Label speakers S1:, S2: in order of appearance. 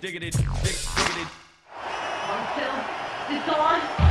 S1: diggity, dig, diggity.
S2: On still. It's on.